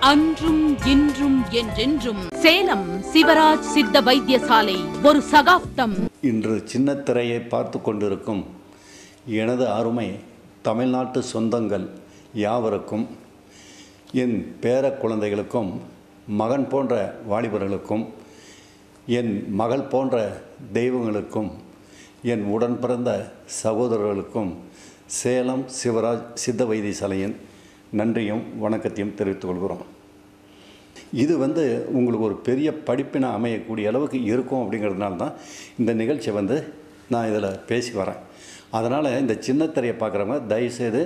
அன்றும் இன்றும் என்றென்றும் சேலம் சிவராஜ் சித்த வைத்தியசாலை ஒரு சகாப்தம். இன்று சின்ன திரையை பார்த்து கொண்டிருக்கும் எனது அருமை தமிழ்நாட்டு சொந்தங்கள் யாவருக்கும் என் பேர குழந்தைகளுக்கும் மகன் போன்ற வாலிபர்களுக்கும் என் மகள் போன்ற தெய்வங்களுக்கும் என் உடன் பிறந்த சகோதரர்களுக்கும் சேலம் சிவராஜ் சித்த வைத்தியசாலையின் நன்றியும் வணக்கத்தையும் தெரிவித்துக் கொள்கிறோம். இது வந்து உங்களுக்கு ஒரு பெரிய படிப்பினை அமையக்கூடிய அளவுக்கு இருக்கும் அப்படிங்கிறதுனால தான் இந்த நிகழ்ச்சியை வந்து நான் இதில் பேசி வரேன். அதனால் இந்த சின்னத்திரையை பார்க்குறவங்க தயவுசெய்து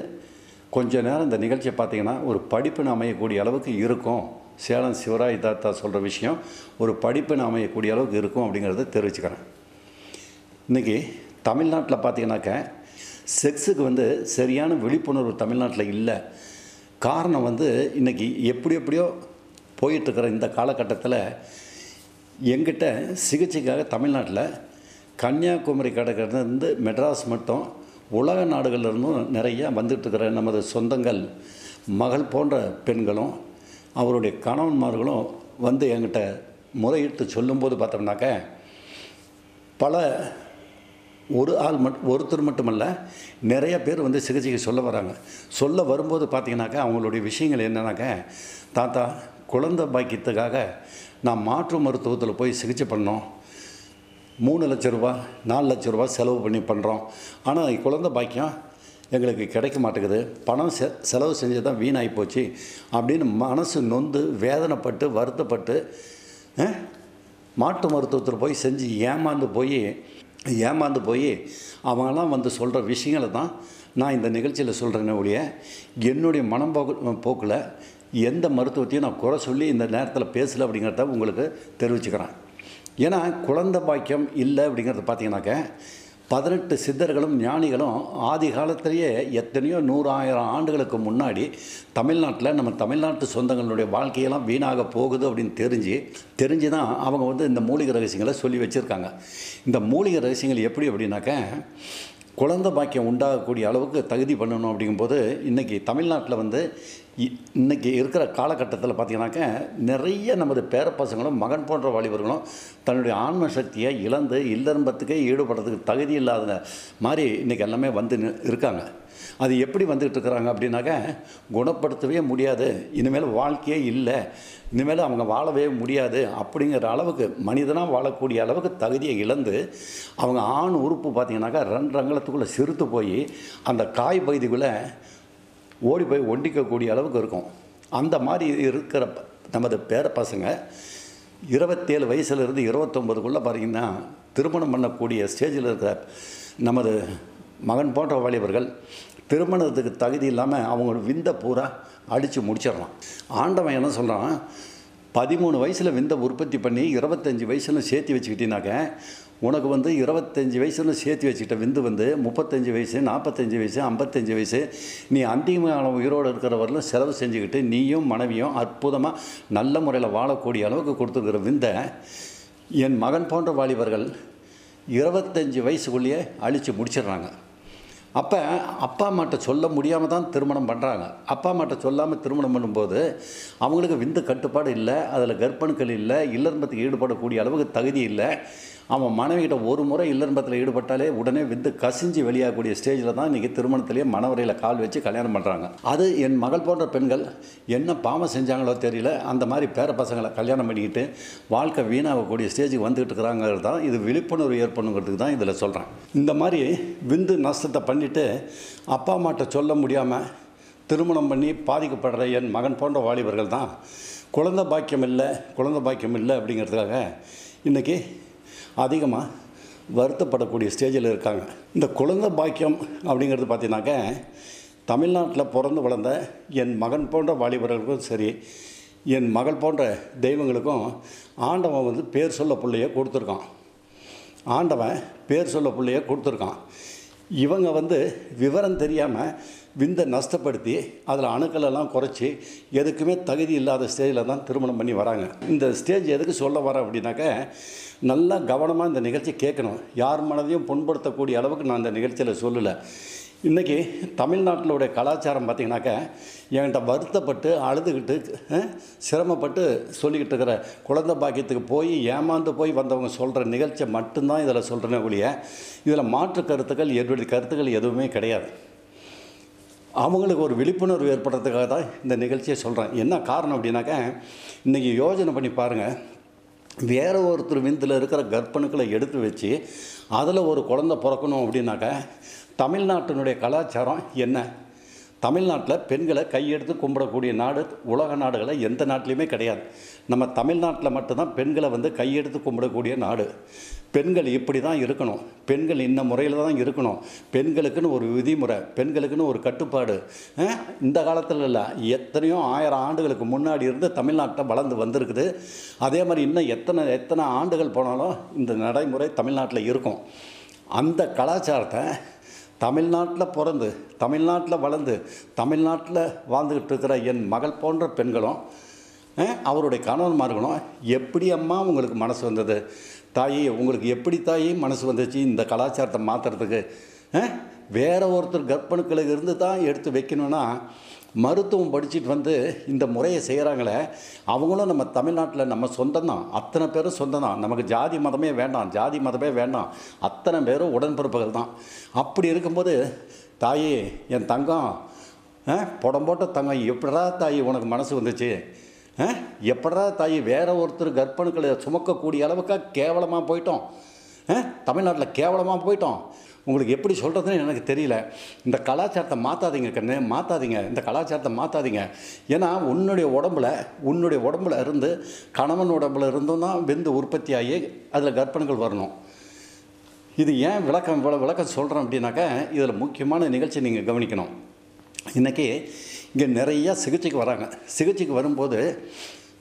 கொஞ்ச நேரம் இந்த நிகழ்ச்சியை பார்த்தீங்கன்னா ஒரு படிப்பினை அமையக்கூடிய அளவுக்கு இருக்கும். சேலம் சிவராய் தாத்தா சொல்கிற விஷயம் ஒரு படிப்பினை அமையக்கூடிய அளவுக்கு இருக்கும் அப்படிங்கிறத தெரிவிச்சுக்கிறேன். இன்றைக்கி தமிழ்நாட்டில் பார்த்தீங்கன்னாக்க செக்ஸுக்கு வந்து சரியான விழிப்புணர்வு தமிழ்நாட்டில் இல்லை. காரணம் வந்து இன்றைக்கி எப்படி எப்படியோ போயிட்டுருக்கிற இந்த காலகட்டத்தில் எங்கிட்ட சிகிச்சைக்காக தமிழ்நாட்டில் கன்னியாகுமரி கடற்கரையிலேருந்து மெட்ராஸ் மட்டும் உலக நாடுகள்ல இருந்தும் வந்துட்டுருக்கிற நமது சொந்தங்கள் மகள் போன்ற பெண்களும் அவருடைய கணவன்மார்களும் வந்து என்கிட்ட முறையிட்டு சொல்லும்போது பார்த்தோம்னாக்க பல ஒரு ஆள் மட் ஒருத்தர் மட்டுமல்ல நிறைய பேர் வந்து சிகிச்சைக்கு சொல்ல வராங்க. சொல்ல வரும்போது பார்த்தீங்கன்னாக்கா அவங்களுடைய விஷயங்கள் என்னன்னாக்க தாத்தா குழந்தை பாக்கியத்துக்காக நான் மாற்று மருத்துவத்தில் போய் சிகிச்சை பண்ணோம். மூணு லட்ச ரூபா நாலு லட்ச ரூபா செலவு பண்ணி பண்ணுறோம் ஆனால் குழந்தை பாக்கியம் எங்களுக்கு கிடைக்க மாட்டேங்குது. பணம் செ செலவு செஞ்சு தான் வீணாகி போச்சு. அப்படின்னு மனசு நொந்து வேதனைப்பட்டு வருத்தப்பட்டு மாட்டு மருத்துவத்தில் போய் செஞ்சு ஏமாந்து போய் ஏமாந்து போய் அவங்களாம் வந்து சொல்கிற விஷயங்களை தான் நான் இந்த நிகழ்ச்சியில் சொல்கிறேனே ஒழிய என்னுடைய மனம் போக்கு போக்கில் எந்த மருத்துவத்தையும் நான் குறை சொல்லி இந்த நேரத்தில் பேசலை அப்படிங்கிறத உங்களுக்கு தெரிவிச்சுக்கிறேன். ஏன்னா குழந்த பாக்கியம் இல்லை அப்படிங்கிறத பார்த்தீங்கன்னாக்க பதினெட்டு சித்தர்களும் ஞானிகளும் ஆதி காலத்திலேயே எத்தனையோ நூறாயிரம் ஆண்டுகளுக்கு முன்னாடி தமிழ்நாட்டில் நம்ம தமிழ்நாட்டு சொந்தங்களுடைய வாழ்க்கையெல்லாம் வீணாக போகுது அப்படின்னு தெரிஞ்சு தெரிஞ்சு தான் அவங்க வந்து இந்த மூலிகை ரகசியங்களை சொல்லி வச்சுருக்காங்க. இந்த மூலிகை ரகசியங்கள் எப்படி அப்படின்னாக்க குழந்தை பாக்கியம் உண்டாகக்கூடிய அளவுக்கு தகுதி பண்ணணும் அப்படிங்கும்போது இன்றைக்கி தமிழ்நாட்டில் வந்து இ- இருக்கிற காலகட்டத்தில் பார்த்தீங்கன்னாக்க நிறைய நமது பேரப்பசங்களும் மகன் போன்ற வாலிபர்களும் தன்னுடைய ஆன்ம சக்தியை இழந்து இல்லறம்பத்துக்கே ஈடுபடுறதுக்கு தகுதி இல்லாத மாதிரி இன்றைக்கி எல்லாமே வந்து இருக்காங்க. அது எப்படி வந்துக்கிட்டு இருக்கிறாங்க அப்படின்னாக்க குணப்படுத்தவே முடியாது இனிமேல் வாழ்க்கையே இல்லை இனிமேல் அவங்க வாழவே முடியாது அப்படிங்கிற அளவுக்கு மனிதனாக வாழக்கூடிய அளவுக்கு தகுதியை இழந்து அவங்க ஆண் உறுப்பு பார்த்தீங்கன்னாக்கா ரெண்டு ரங்கலத்துக்குள்ளே சிறுத்து போய் அந்த காய் பகுதிக்குள்ளே ஓடி போய் ஒண்டிக்கக்கூடிய அளவுக்கு இருக்கும். அந்த மாதிரி இருக்கிற நமது பேர பசங்க இருபத்தேழு வயசுலேருந்து இருபத்தொம்பதுக்குள்ளே பார்த்தீங்கன்னா திருமணம் பண்ணக்கூடிய ஸ்டேஜில் இருக்கிற நமது மகன் போன்ற வாலிபர்கள் திருமணத்துக்கு தகுதி இல்லாமல் அவங்க விந்த பூரா அடித்து முடிச்சிடலாம். ஆண்டவன் என்ன சொல்கிறான் பதிமூணு வயசில் விந்த உற்பத்தி பண்ணி இருபத்தஞ்சி வயசில் சேர்த்து வச்சுக்கிட்டீங்கனாக்க உனக்கு வந்து இருபத்தஞ்சி வயசுல சேர்த்து வச்சுக்கிட்ட விந்து வந்து முப்பத்தஞ்சு வயசு நாற்பத்தஞ்சு வயசு ஐம்பத்தஞ்சு வயசு நீ அந்திம உயிரோடு இருக்கிற வரலும் செலவு செஞ்சுக்கிட்டு நீயும் மனைவியும் அற்புதமாக நல்ல முறையில் வாழக்கூடிய அளவுக்கு கொடுத்துருக்கிற விந்தை என் மகன் போன்ற வாலிபர்கள் இருபத்தஞ்சி வயசுக்குள்ளேயே அழித்து முடிச்சிடுறாங்க. அப்போ அப்பா அம்மாட்ட சொல்ல முடியாமல் தான் திருமணம் பண்ணுறாங்க அப்பா அம்மாட்ட சொல்லாமல் திருமணம் பண்ணும்போது அவங்களுக்கு விந்து கட்டுப்பாடு இல்லை அதில் கர்ப்பணுக்கள் இல்லை இல்லறம்பத்துக்கு ஈடுபடக்கூடிய அளவுக்கு தகுதி இல்லை. அவன் மனைவிகிட்ட ஒரு முறை இல்லறம்பத்தில் ஈடுபட்டாலே உடனே விந்து கசிஞ்சு வெளியாகக்கூடிய ஸ்டேஜில் தான் இன்றைக்கி திருமணத்திலேயே மனவரையில் கால் வச்சு கல்யாணம் பண்ணுறாங்க அது என் மகள் போன்ற பெண்கள் என்ன பாவம் செஞ்சாங்களோ தெரியல. அந்த மாதிரி பேர பசங்களை கல்யாணம் பண்ணிக்கிட்டு வாழ்க்கை வீணாகக்கூடிய ஸ்டேஜுக்கு வந்துகிட்டு இருக்கிறாங்கிறது தான் இது விழிப்புணர்வு ஏற்படுங்கிறதுக்கு தான் இதில் சொல்கிறேன் இந்த மாதிரி விந்து நஷ்டத்தை பண்ணிவிட்டு அப்பா அம்மாட்ட சொல்ல முடியாமல் திருமணம் பண்ணி பாதிக்கப்படுற என் மகன் போன்ற வாலிபர்கள் தான் குழந்தை பாக்கியம் இல்லை குழந்தை பாக்கியம் இல்லை அப்படிங்கிறதுக்காக இன்றைக்கி அதிகமாக வருத்தப்படக்கூடிய ஸ்டேஜில் இருக்காங்க. இந்த குழந்தை பாக்கியம் அப்படிங்கிறது பார்த்தீங்கன்னாக்க தமிழ்நாட்டில் பிறந்து வளர்ந்த என் மகன் போன்ற வாலிபர்களுக்கும் சரி என் மகள் போன்ற தெய்வங்களுக்கும் ஆண்டவன் வந்து பேர் சொல்ல பிள்ளைய கொடுத்துருக்கான். ஆண்டவன் பேர் சொல்ல பிள்ளைய கொடுத்துருக்கான். இவங்க வந்து விவரம் தெரியாமல் விந்தை நஷ்டப்படுத்தி அதில் அணுக்களெல்லாம் குறைச்சி எதுக்குமே தகுதி இல்லாத ஸ்டேஜில் தான் திருமணம் பண்ணி வராங்க. இந்த ஸ்டேஜ் எதுக்கு சொல்ல வரேன் அப்படின்னாக்க நல்லா கவனமாக இந்த நிகழ்ச்சி கேட்கணும். யார் மனதையும் புண்படுத்தக்கூடிய அளவுக்கு நான் இந்த நிகழ்ச்சியில் சொல்லலை. இன்றைக்கி தமிழ்நாட்டிலுடைய கலாச்சாரம் பார்த்திங்கனாக்கா என்கிட்ட வருத்தப்பட்டு அழுதுகிட்டு சிரமப்பட்டு சொல்லிக்கிட்டு இருக்கிற குழந்த பாக்கியத்துக்கு போய் ஏமாந்து போய் வந்தவங்க சொல்கிற நிகழ்ச்சியை மட்டும்தான் இதில் சொல்கிறேனே ஒழிய இதில் மாற்று கருத்துக்கள் என்னுடைய கருத்துக்கள் எதுவுமே கிடையாது. அவங்களுக்கு ஒரு விழிப்புணர்வு ஏற்படுறதுக்காக தான் இந்த நிகழ்ச்சியை சொல்கிறேன் என்ன காரணம் அப்படின்னாக்கா இன்றைக்கி யோஜனை பண்ணி பாருங்கள் வேறு ஒருத்தர் விந்தில் இருக்கிற கர்ப்பணுக்களை எடுத்து வச்சு அதில் ஒரு குழந்தை பிறக்கணும் அப்படின்னாக்கா தமிழ்நாட்டினுடைய கலாச்சாரம் என்ன? தமிழ்நாட்டில் பெண்களை கையெடுத்து கும்பிடக்கூடிய நாடு உலக நாடுகளை எந்த நாட்டிலையுமே கிடையாது. நம்ம தமிழ்நாட்டில் மட்டும்தான் பெண்களை வந்து கையெடுத்து கும்பிடக்கூடிய நாடு. பெண்கள் இப்படி தான் இருக்கணும். பெண்கள் இந்த முறையில் தான் இருக்கணும். பெண்களுக்குன்னு ஒரு விதிமுறை பெண்களுக்குன்னு ஒரு கட்டுப்பாடு. இந்த காலத்தில் இல்லை. எத்தனையோ ஆயிரம் ஆண்டுகளுக்கு முன்னாடி இருந்து தமிழ்நாட்டில் வளர்ந்து வந்திருக்குது. அதே மாதிரி இன்னும் எத்தனை எத்தனை ஆண்டுகள் போனாலும் இந்த நடைமுறை தமிழ்நாட்டில் இருக்கும். அந்த கலாச்சாரத்தை தமிழ்நாட்டில் பிறந்து தமிழ்நாட்டில் வளர்ந்து தமிழ்நாட்டில் வாழ்ந்துக்கிட்டு இருக்கிற என் மகள் போன்ற பெண்களும் அவருடைய கணவன்மார்களும் எப்படி அம்மா உங்களுக்கு மனசு வந்தது? தாயி உங்களுக்கு எப்படி தாயி மனசு வந்துச்சு இந்த கலாச்சாரத்தை மாற்றுறதுக்கு வேற ஒருத்தர் கர்ப்பணுக்களுக்கு இருந்து தான் எடுத்து வைக்கணும்னா மருத்துவம் படிச்சுட்டு வந்து இந்த முறையை செய்கிறாங்களே அவங்களும் நம்ம தமிழ்நாட்டில் நம்ம சொந்தம் தான் அத்தனை பேரும் சொந்தம் தான் நமக்கு ஜாதி மதமே வேண்டாம். ஜாதி மதமே வேண்டாம். அத்தனை பேரும் உடன்பிறப்புகள் தான் அப்படி இருக்கும்போது தாயே என் தங்கம் ஆ, புடம் போட்ட தங்கம் எப்படா தாயி உனக்கு மனசு வந்துச்சு? ஆ, எப்படா தாயி வேற ஒருத்தர் கர்ப்பணுக்களை சுமக்கக்கூடிய அளவுக்கு கேவலமாக போயிட்டோம். தமிழ்நாட்டில் கேவலமாக போயிட்டோம். உங்களுக்கு எப்படி சொல்கிறதுன்னு எனக்கு தெரியல. இந்த கலாச்சாரத்தை மாற்றாதீங்க கண்ணு மாற்றாதீங்க இந்த கலாச்சாரத்தை மாற்றாதீங்க ஏன்னா உன்னுடைய உடம்புல உன்னுடைய உடம்புல இருந்து கணவன் உடம்புல இருந்தும் தான் விந்து உற்பத்தி ஆகி அதில் கற்பனைகள் வரணும். இது ஏன் விளக்கம் இவ்வளோ விளக்கம் சொல்கிறேன் அப்படின்னாக்கா இதில் முக்கியமான நிகழ்ச்சி நீங்கள் கவனிக்கணும். இன்றைக்கி இங்கே நிறையா சிகிச்சைக்கு வராங்க. சிகிச்சைக்கு வரும்போது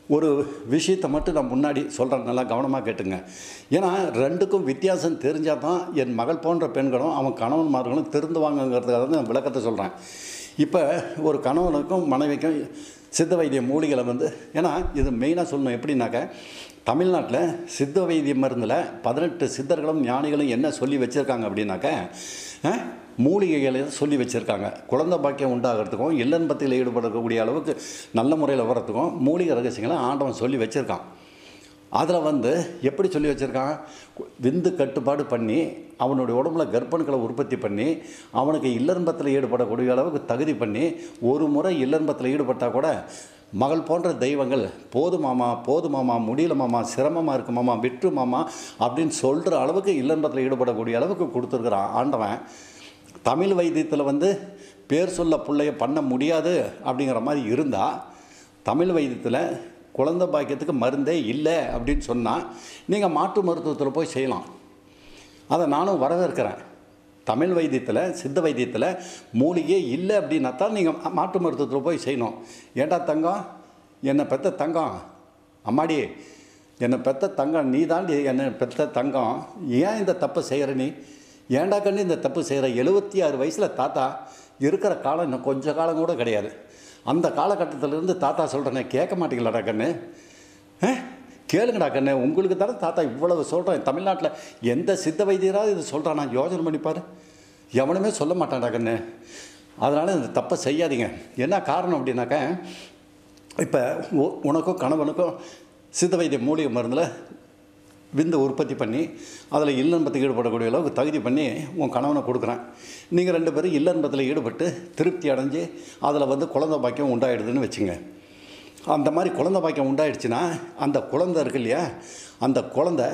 ஒரு விஷயத்தை மட்டும் நான் முன்னாடி சொல்கிறேன் நல்லா கவனமாக கேட்டுங்க. ஏன்னா ரெண்டுக்கும் வித்தியாசம் தெரிஞ்சால் தான் என் மகள் போன்ற பெண்களும் அவன் கணவன்மார்களும் திருந்துவாங்கங்கிறதுக்காக தான் நான் விளக்கத்தை சொல்கிறேன் இப்போ ஒரு கணவனுக்கும் மனைவிக்கும் சித்த வைத்திய மூலிகளை வந்து ஏன்னா இது மெயினாக சொல்லணும் எப்படின்னாக்க தமிழ்நாட்டில் சித்த வைத்திய மருந்தில் பதினெட்டு சித்தர்களும் ஞானிகளும் என்ன சொல்லி வச்சுருக்காங்க அப்படின்னாக்க மூலிகைகளை சொல்லி வச்சுருக்காங்க. குழந்தை பாக்கியம் உண்டாகிறதுக்கும் இல்லன்பத்தில் ஈடுபடக்கூடிய அளவுக்கு நல்ல முறையில் வர்றதுக்கும் மூலிகை ரகசியங்களை ஆண்டவன் சொல்லி வச்சுருக்கான். அதில் வந்து எப்படி சொல்லி வச்சுருக்கான்? விந்து கட்டுப்பாடு பண்ணி அவனுடைய உடம்புல கர்ப்பணுக்களை உற்பத்தி பண்ணி அவனுக்கு இல்லன்பத்தில் ஈடுபடக்கூடிய அளவுக்கு தகுதி பண்ணி ஒரு முறை இல்லன்பத்தில் ஈடுபட்டால் கூட மகள் போன்ற தெய்வங்கள் போது மாமா போது மாமா முடியல மாமா சிரமமாக இருக்கு மாமா விற்று மாமா அப்படின்னு சொல்கிற அளவுக்கு இல்லன்பத்தில் ஈடுபடக்கூடிய அளவுக்கு கொடுத்துருக்குறான் ஆண்டவன். தமிழ் வைத்தியத்தில் வந்து பேர் சொல்ல பிள்ளைய பண்ண முடியாது அப்படிங்கிற மாதிரி இருந்தால் தமிழ் வைத்தியத்தில் குழந்த பாக்கியத்துக்கு மருந்தே இல்லை அப்படின்னு சொன்னால் நீங்கள் மாற்று மருத்துவத்தில் போய் செய்யலாம். அதை நானும் வரவேற்கிறேன். தமிழ் வைத்தியத்தில் சித்த வைத்தியத்தில் மூலிகையே இல்லை அப்படின்னா தான் நீங்கள் மாற்று மருத்துவத்தில் போய் செய்யணும். ஏண்டா தங்கம்? என்னை பெத்த தங்கம்? அம்மாடி என்னை பெத்த தங்கம் நீ தாண்டி என்னை பெத்த தங்கம்? ஏன் இந்த தப்பை செய்கிற நீ? ஏண்டா கண்ணு இந்த தப்பு செய்கிற எழுபத்தி ஆறு வயசில் தாத்தா இருக்கிற காலம் இன்னும் கொஞ்சம் காலம் கூட கிடையாது. அந்த காலகட்டத்திலேருந்து தாத்தா சொல்கிறேன் கேட்க மாட்டீங்களாடா கண்ணு? கேளுங்கடா கண்ணு உங்களுக்கு தானே தாத்தா இவ்வளவு சொல்கிறேன் தமிழ்நாட்டில் எந்த சித்த வைத்தியராவது இது சொல்கிறான் நான் யோசனை பண்ணிப்பார் எவனுமே சொல்ல மாட்டான்டா கண்ணு. அதனால் இந்த தப்பை செய்யாதீங்க. என்ன காரணம் அப்படின்னாக்கா இப்போ உ- உனக்கும் கணவனுக்கும் சித்த வைத்திய மூலிகை மருந்தில் விந்து உற்பத்தி பண்ணி அதில் இல்லன்பத்துக்கு ஈடுபடக்கூடிய அளவுக்கு தகுதி பண்ணி உன் கணவனை கொடுக்குறேன். நீங்கள் ரெண்டு பேரும் இல்லன்பத்தில் ஈடுபட்டு திருப்தி அடைஞ்சு அதில் வந்து குழந்தை பாக்கியம் உண்டாயிடுதுன்னு வச்சுங்க. அந்த மாதிரி குழந்தை பாக்கியம் உண்டாயிடுச்சுன்னா அந்த குழந்தை இருக்கு இல்லையா அந்த குழந்தை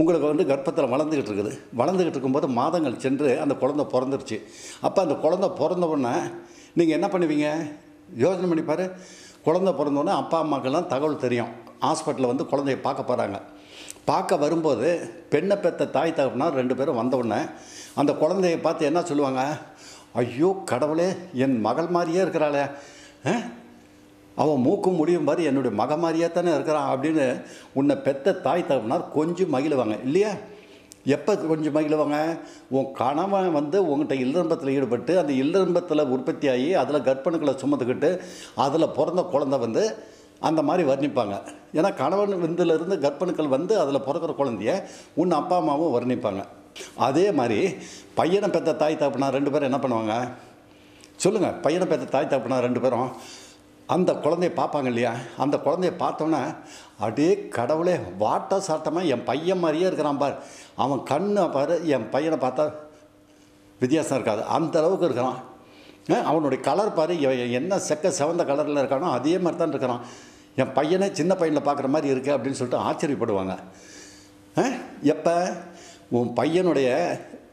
உங்களுக்கு வந்து கர்ப்பத்தில் வளர்ந்துக்கிட்டு இருக்குது. வளர்ந்துக்கிட்டு இருக்கும்போது மாதங்கள் சென்று அந்த குழந்தை பிறந்துருச்சு. அப்போ அந்த குழந்தை பிறந்த உடனே நீங்கள் என்ன பண்ணுவீங்க? யோசனை பண்ணி பாரு. குழந்தை பிறந்த அப்பா அம்மாக்கெல்லாம் தகவல் தெரியும். ஹாஸ்பிட்டலில் வந்து குழந்தைய பார்க்க போகிறாங்க பார்க்க வரும்போது பெண்ணை பெத்த தாய் தகப்பனார் ரெண்டு பேரும் வந்த உடனே அந்த குழந்தைய பார்த்து என்ன சொல்லுவாங்க? ஐயோ கடவுளே என் மகள் மாதிரியே இருக்கிறாளே. ஆ? அவன் மூக்கும் முடியும் பாரு என்னுடைய மக மாதிரியே தானே இருக்கிறான் அப்படின்னு உன்னை பெத்த தாய் தகப்பனார் கொஞ்சம் மகிழுவாங்க. இல்லையா? எப்போ கொஞ்சம் மகிழுவாங்க? உன் கணவன் வந்து உங்கள்கிட்ட இல்லன்பத்தில் ஈடுபட்டு அந்த இல்லன்பத்தில் உற்பத்தி ஆகி அதில் கர்ப்பணுக்களை சுமந்துக்கிட்டு அதில் பிறந்த குழந்தை வந்து அந்த மாதிரி வர்ணிப்பாங்க. ஏன்னா கணவன் விருந்திலிருந்து கர்ப்பணுக்கள் வந்து அதில் பிறக்கிற குழந்தைய உன் அப்பா அம்மாவும் வர்ணிப்பாங்க. அதே மாதிரி பையனை பெற்ற தாய் தகப்பனா ரெண்டு பேரும் என்ன பண்ணுவாங்க? சொல்லுங்கள் பையனை பெற்ற தாய் தகப்பனா ரெண்டு பேரும். அந்த குழந்தைய பார்ப்பாங்க இல்லையா? அந்த குழந்தைய பார்த்தோன்னே அப்படியே கடவுளே வாட்ட சாட்டமாக என் பையன் மாதிரியே இருக்கிறான் பார். அவன் கண்ணை பாரு என் பையனை பார்த்தா வித்தியாசம் இருக்காது. அந்த அளவுக்கு இருக்கிறான். அவனுடைய கலர் பாரு என்ன செக்க செவந்த கலரில் இருக்கானோ அதே மாதிரி தான் இருக்கிறான். என் பையனே சின்ன பையனில் பார்க்குற மாதிரி இருக்கு அப்படின்னு சொல்லிட்டு ஆச்சரியப்படுவாங்க. எப்போ? உன் பையனுடைய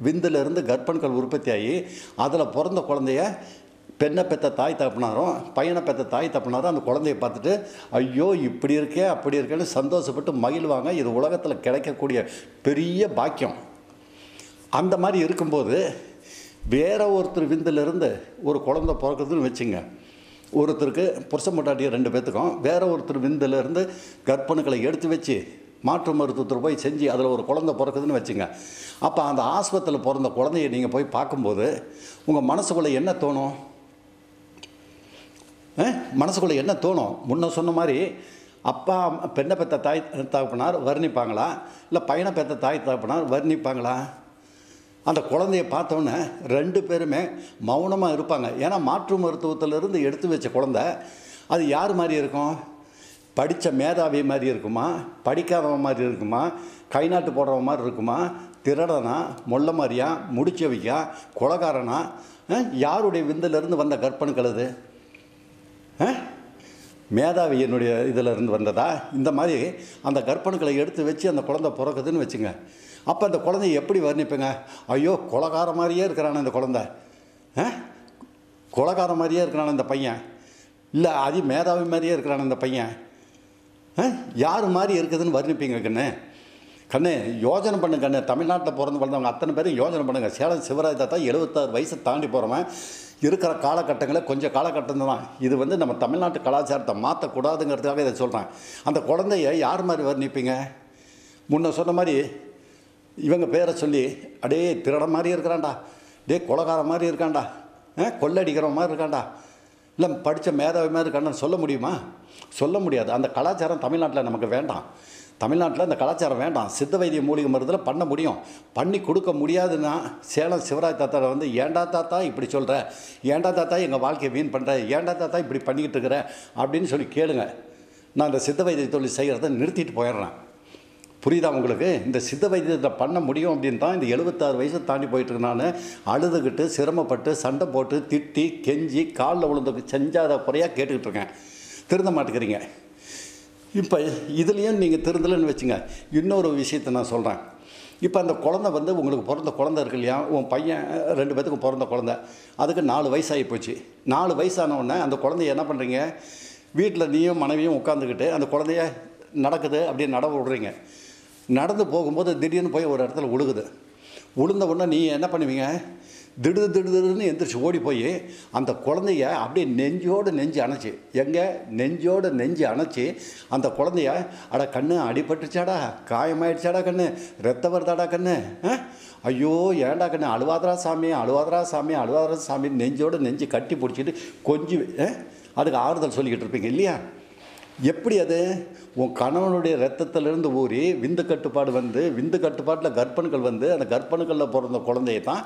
விந்திலிருந்து கர்ப்பண்கள் உற்பத்தி ஆகி அதில் பிறந்த குழந்தைய பெண்ணை பெற்ற தாய் தப்பினாரும் பையனை பெற்ற தாய் தப்பினாரும் அந்த குழந்தைய பார்த்துட்டு ஐயோ இப்படி இருக்கே அப்படி இருக்கேன்னு சந்தோஷப்பட்டு மகிழ்வாங்க. இது உலகத்தில் கிடைக்கக்கூடிய பெரிய பாக்கியம். அந்த மாதிரி இருக்கும்போது வேற ஒருத்தர் விந்திலிருந்து ஒரு குழந்தை பிறக்குதுன்னு வச்சுங்க. ஒருத்தருக்கு புருஷன் பொட்டாட்டிய ரெண்டு பேர்த்துக்கும் வேற ஒருத்தர் விந்திலிருந்து கர்ப்பணுக்களை எடுத்து வச்சு மாற்று மருத்துவத்தில் போய் செஞ்சு அதில் ஒரு குழந்தை பிறக்குதுன்னு வச்சுங்க. அப்போ அந்த ஆஸ்பத்திரியில் பிறந்த குழந்தைய நீங்கள் போய் பார்க்கும்போது உங்கள் மனசுக்குள்ளே என்ன தோணும்? மனசுக்குள்ளே என்ன தோணும்? முன்ன சொன்ன மாதிரி அப்பா அம்மா- பெண்ணை பெற்ற தாய் தகப்பனார் வர்ணிப்பாங்களா? இல்லை பையனை பெற்ற தாய் தகப்பனார் வர்ணிப்பாங்களா? அந்த குழந்தைய பார்த்தோன்னே ரெண்டு பேருமே மௌனமாக இருப்பாங்க. ஏன்னா மாற்று மருத்துவத்திலிருந்து எடுத்து வச்ச குழந்தை அது யார் மாதிரி இருக்கும்? படித்த மேதாவி மாதிரி இருக்குமா? படிக்காதவன் மாதிரி இருக்குமா? கை நாட்டு போடுறவன் மாதிரி இருக்குமா? திருடனா மொல்ல மாதிரியா? முடிச்சவிக்கா கொலகாரனா? யாருடைய விந்திலிருந்து வந்த கற்பனுக்கள் அது? மேதாவி என்னுடைய இதிலிருந்து வந்ததா? இந்த மாதிரி அந்த கற்பணுக்களை எடுத்து வச்சு அந்த குழந்தை பிறக்குதுன்னு வச்சுங்க. அப்போ அந்த குழந்தைய எப்படி வர்ணிப்பேங்க? ஐயோ கொலகார மாதிரியே இருக்கிறான இந்த குழந்தை. அஹ்? கொலகார மாதிரியே இருக்கிறான இந்த பையன். இல்லை அதி மேதாவி மாதிரியே இருக்கிறான இந்த பையன். யார் மாதிரி இருக்குதுன்னு வர்ணிப்பீங்க கண்ணு? கண்ணு யோஜனை பண்ணு கண்ணு. தமிழ்நாட்டில் பிறந்து வளர்ந்தவங்க அத்தனை பேரும் யோஜனை பண்ணுங்க. சேலம் சிவராஜ் தாத்தா எழுபத்தாறு வயசை தாண்டி போகிறவன் இருக்கிற காலகட்டங்களில் கொஞ்சம் காலகட்டம் தான் இது வந்து நம்ம தமிழ்நாட்டு கலாச்சாரத்தை மாற்றக்கூடாதுங்கிறதுக்காக இதை சொல்கிறேன் அந்த குழந்தைய யார் மாதிரி வர்ணிப்பீங்க? முன்ன சொன்ன மாதிரி இவங்க பேரை சொல்லி அடே திருட மாதிரி இருக்கிறான்டா. டே கொலகார மாதிரி இருக்கான்டா. ஆ, கொள்ளடிக்கிற மாதிரி இருக்கான்டா. இல்லை படித்த மேதாவி மாதிரி இருக்காண்டான்னு சொல்ல முடியுமா? சொல்ல முடியாது. அந்த கலாச்சாரம் தமிழ்நாட்டில் நமக்கு வேண்டாம். தமிழ்நாட்டில் அந்த கலாச்சாரம் வேண்டாம். சித்த வைத்திய மூலிகை மருந்தில் பண்ண முடியும். பண்ணி கொடுக்க முடியாதுன்னா சேலம் சிவராஜ் தாத்தாவை வந்து ஏண்டா தாத்தா இப்படி சொல்கிற ஏண்டா தாத்தா எங்கள் வாழ்க்கையை வீண் பண்ணுற ஏண்டா தாத்தா இப்படி பண்ணிக்கிட்டு இருக்கிற? அப்படின்னு சொல்லி கேளுங்க. நான் அந்த சித்த வைத்திய தொழில் செய்கிறத நிறுத்திட்டு போயிடுறேன். புரியுதா உங்களுக்கு? இந்த சித்த வைத்தியத்தை பண்ண முடியும் அப்படின்னு தான் இந்த எழுபத்தாறு வயசை தாண்டி போயிட்டு நான். அழுதுகிட்டு சிரமப்பட்டு சண்டை போட்டு திட்டி கெஞ்சி காலில் விழுந்து செஞ்சாத குறையாக கேட்டுக்கிட்டு இருக்கேன். திருந்த மாட்டேங்கிறீங்க. இப்போ இதுலேயும் நீங்கள் திருந்தலைன்னு வச்சுங்க. இன்னொரு விஷயத்தை நான் சொல்கிறேன் இப்போ அந்த குழந்தை வந்து உங்களுக்கு பிறந்த குழந்த இருக்கு இல்லையா? உன் பையன் ரெண்டு பேத்துக்கும் பிறந்த குழந்தை. அதுக்கு நாலு வயசாகி போச்சு. நாலு வயசானவுடனே அந்த குழந்தைய என்ன பண்ணுறீங்க வீட்டில் நீயும் மனைவியும் உட்காந்துக்கிட்டு அந்த குழந்தைய நடக்குது அப்படியே நட விடுறீங்க. நடந்து போகும்போது திடீர்னு போய் ஒரு இடத்துல உழுகுது. உளுந்த உடனே நீ என்ன பண்ணுவீங்க? திடு திடுன்னு எந்திரிச்சு ஓடி போய் அந்த குழந்தைய அப்படியே நெஞ்சோடு நெஞ்சு அணைச்சி. எங்கே? நெஞ்சோடு நெஞ்சு அணைச்சி அந்த குழந்தைய அட கண்ணு அடிபட்டுச்சாடா காயமாயிடுச்சாடா கண்ணு ரத்த வருதாடா கண்ணு ஆ? ஐயோ ஏன்டா கண்ணு அழுவாதரா சாமி அழுவாதரா சாமி அழுவாதரா சாமி நெஞ்சோடு நெஞ்சு கட்டி பிடிச்சிட்டு கொஞ்சி ஆ? அதுக்கு ஆறுதல் சொல்லிக்கிட்டு இருப்பீங்க இல்லையா? எப்படி அது? உன் கணவனுடைய ரத்தத்திலிருந்து ஊறி விந்து கட்டுப்பாடு வந்து விந்து கட்டுப்பாட்டில் கர்ப்பணுக்கள் வந்து அந்த கர்ப்பணுக்களில் பிறந்த குழந்தைய தான்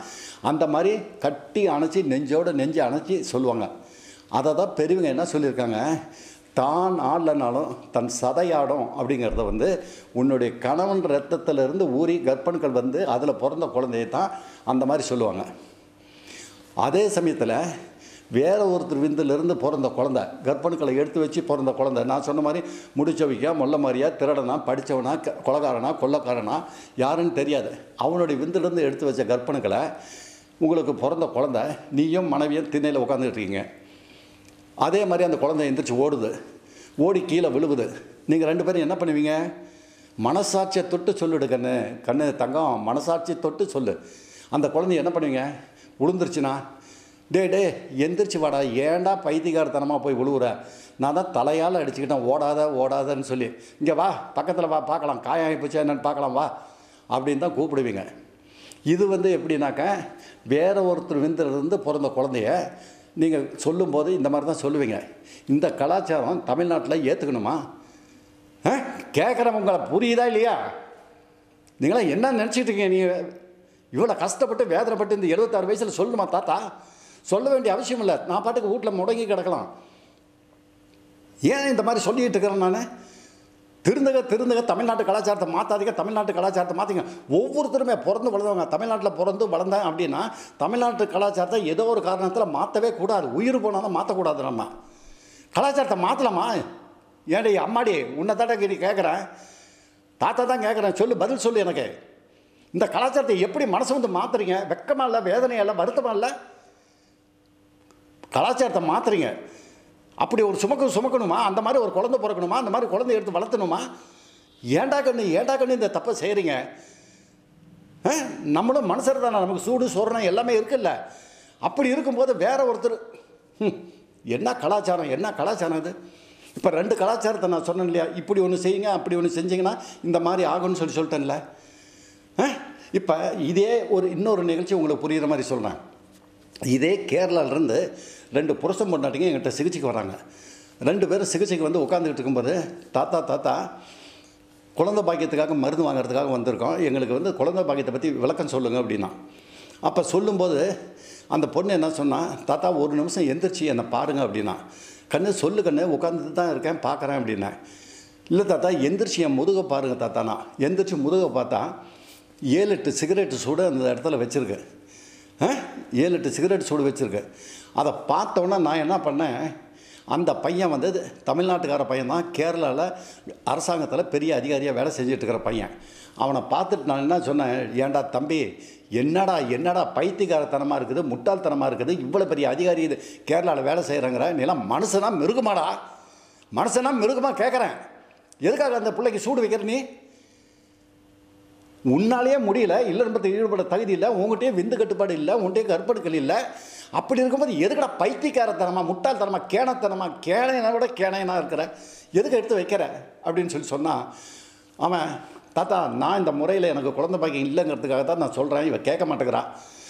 அந்த மாதிரி கட்டி அணைச்சி நெஞ்சோட நெஞ்சு அணைச்சி சொல்லுவாங்க. அதை தான் பெரியவங்க என்ன சொல்லியிருக்காங்க? தான் ஆடலனாலும் தன் சதையாடும் அப்படிங்கிறத வந்து உன்னுடைய கணவன் ரத்தத்திலிருந்து ஊறி கர்ப்பன்கள் வந்து அதில் பிறந்த குழந்தைய தான் அந்த மாதிரி சொல்லுவாங்க. அதே சமயத்தில் வேற ஒருத்தர் விந்திலிருந்து பிறந்த குழந்தை. கற்பணுக்களை எடுத்து வச்சு பிறந்த குழந்தை. நான் சொன்ன மாதிரி முடிச்சவிக்கா மொல்ல மாதிரியா திருடனா படித்தவனா க- கொலைகாரனா கொள்ளக்காரனா யாருன்னு தெரியாது. அவனுடைய விந்திலிருந்து எடுத்து வச்ச கற்பணுக்களை உங்களுக்கு பிறந்த குழந்தை நீயும் மனைவியும் திண்ணையில் உட்காந்துட்டு இருக்கீங்க. அதே மாதிரி அந்த குழந்தை எந்திரிச்சு ஓடுது. ஓடி கீழே விழுகுது நீங்கள் ரெண்டு பேரும் என்ன பண்ணுவீங்க? மனசாட்சியை தொட்டு சொல்லுடு கண்ணு. கண்ணு தங்கம் மனசாட்சியை தொட்டு சொல்லு. அந்த குழந்தைய என்ன பண்ணுவீங்க? விழுந்துருச்சுனா டே டே எந்திரிச்சு வாடா. ஏன்டா பைத்தியகாரத்தனமாக போய் விழுவுற நான் தான் தலையால் அடிச்சுக்கிட்டேன். ஓடாத ஓடாதன்னு சொல்லி. இங்கே வா பக்கத்தில் வா பார்க்கலாம். காயம் ஆகி போச்சா என்னென்னு பார்க்கலாம் வா. அப்படின்னு தான் கூப்பிடுவீங்க. இது வந்து எப்படின்னாக்க வேறு ஒருத்தர் விந்திலிருந்து பிறந்த குழந்தைய நீங்கள் சொல்லும்போது இந்த மாதிரி தான் சொல்லுவீங்க. இந்த கலாச்சாரம் தமிழ்நாட்டில் ஏற்றுக்கணுமா கேட்குறவங்களை புரியுதா இல்லையா? நீங்களாம் என்ன நினச்சிட்டு இருக்கீங்க நீங்கள் இவ்வளோ கஷ்டப்பட்டு வேதனைப்பட்டு இந்த எழுபத்தாறு வயசில் சொல்லணுமா தாத்தா? சொல்ல வேண்டிய அவசியம் இல்லை. நான் பாட்டுக்கு வீட்டில் முடங்கி கிடக்கலாம். ஏன் இந்த மாதிரி சொல்லிக்கிட்டு இருக்கிறேன் நான்? திருந்துக திருந்துக தமிழ்நாட்டு கலாச்சாரத்தை மாற்றாதீங்க தமிழ்நாட்டு கலாச்சாரத்தை மாற்றிங்க ஒவ்வொருத்தருமே பிறந்து வளர்ந்தவங்க தமிழ்நாட்டில் பிறந்து வளர்ந்தேன் அப்படின்னா தமிழ்நாட்டு கலாச்சாரத்தை ஏதோ ஒரு காரணத்தில் மாற்றவே கூடாது. உயிர் போனாலும் மாற்றக்கூடாது நம்ம. கலாச்சாரத்தை மாற்றலாமா ஏன்டி அம்மாடி உன்னை தாட்டா கேட்குறேன் தாத்தா தான் கேட்குறேன் சொல்லு பதில் சொல்லு எனக்கு. இந்த கலாச்சாரத்தை எப்படி மனசு வந்து மாற்றுறீங்க வெக்கமாக இல்லை வேதனையாக இல்லை வருத்தமாக இல்லை? கலாச்சாரத்தை மாற்றுறீங்க அப்படி ஒரு சுமக்க சுமக்கணுமா? அந்த மாதிரி ஒரு குழந்தை பிறக்கணுமா? அந்த மாதிரி குழந்தை எடுத்து வளர்த்தணுமா? ஏண்டா கண்ணு ஏண்டா கண்ணு இந்த தப்பை செய்கிறீங்க ஆ? நம்மளும் மனுஷர் தானே நமக்கு சூடு சொரணம் எல்லாமே இருக்குல்ல. அப்படி இருக்கும்போது வேற ஒருத்தர் என்ன கலாச்சாரம் என்ன கலாச்சாரம் இது இப்போ ரெண்டு கலாச்சாரத்தை நான் சொன்னேன் இல்லையா? இப்படி ஒன்று செய்யுங்க அப்படி ஒன்று செஞ்சீங்கன்னா இந்த மாதிரி ஆகும்னு சொல்லி சொல்லிட்டேன்ல. இப்போ இதே ஒரு இன்னொரு நிகழ்ச்சி உங்களுக்கு புரிகிற மாதிரி சொல்கிறேன் இதே கேரளாவிலேருந்து ரெண்டு புருஷன் பொண்டாட்டிங்க எங்கிட்ட சிகிச்சைக்கு வராங்க. ரெண்டு பேரும் சிகிச்சைக்கு வந்து உட்காந்துக்கிட்டு இருக்கும்போது தாத்தா தாத்தா குழந்தை பாக்கியத்துக்காக மருந்து வாங்குறதுக்காக வந்திருக்கோம். எங்களுக்கு வந்து குழந்தை பாக்கியத்தை பற்றி விளக்கம் சொல்லுங்கள் அப்படின்னா. அப்போ சொல்லும்போது அந்த பொண்ணு என்ன சொன்னால் தாத்தா ஒரு நிமிஷம் எந்திரிச்சு என்னை பாருங்கள் அப்படின்னா. கண்ணு சொல்லு கண்ணு. உட்காந்துட்டு தான் இருக்கேன் பார்க்குறேன் அப்படின்னேன் இல்லை தாத்தா எந்திரிச்சு என் முதுகை பாருங்கள் தாத்தா நான். எந்திரிச்சு முதுகை பார்த்தா ஏழு எட்டு சிகரெட்டு சூடு அந்த இடத்துல வச்சுருக்கு. ஏழு எட்டு சிகரெட் சூடு வச்சுருக்கு. அதை பார்த்தோன்னே நான் என்ன பண்ணேன் அந்த பையன் வந்து தமிழ்நாட்டுக்கார பையன் தான் கேரளாவில் அரசாங்கத்தில் பெரிய அதிகாரியாக வேலை செஞ்சிட்ருக்கிற பையன். அவனை பார்த்துட்டு நான் என்ன சொன்னேன் ஏன்டா தம்பி என்னடா என்னடா பைத்தியக்காரத்தனமாக இருக்குது முட்டாள்தனமாக இருக்குது இவ்வளோ பெரிய அதிகாரி இது கேரளாவில் வேலை செய்கிறாங்கிற நீலாம் மனுஷனா மிருகமாடா. மனுஷனா மிருகமாக கேட்குறேன் எதுக்காக அந்த பிள்ளைக்கு சூடு வைக்கிற நீ? உன்னாலேயே முடியல இல்லறம்பத்தை ஈடுபட தகுதி இல்லை உங்கள்கிட்டயே விந்து கட்டுப்பாடு இல்லை உன்கிட்டயே கற்படுக்கள் இல்லை. அப்படி இருக்கும்போது எதுக்கடா பைத்தியக்காரத்தனமா முட்டாள்தனமா கேனத்தனமா கேனையனை விட கேனையனா இருக்கிற? எதுக்கு எடுத்து வைக்கிற? அப்படின்னு சொல்லி சொன்னான் அவன் தாத்தா நான் இந்த முறையில் எனக்கு குழந்தை பாக்கியம் இல்லைங்கிறதுக்காக தான் நான் சொல்கிறேன் இவன் கேட்க மாட்டேங்கிறான்